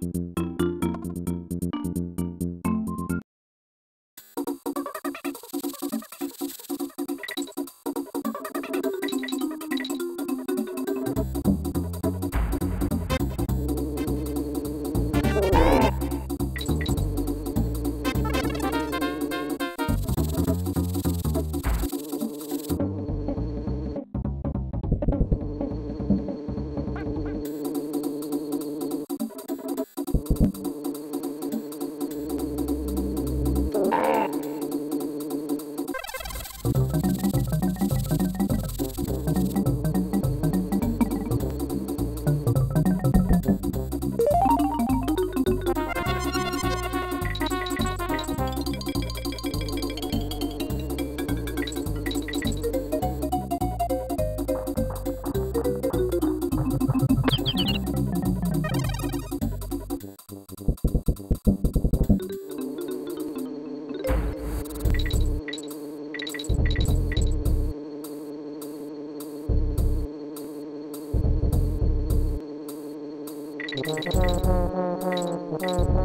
you Thank you.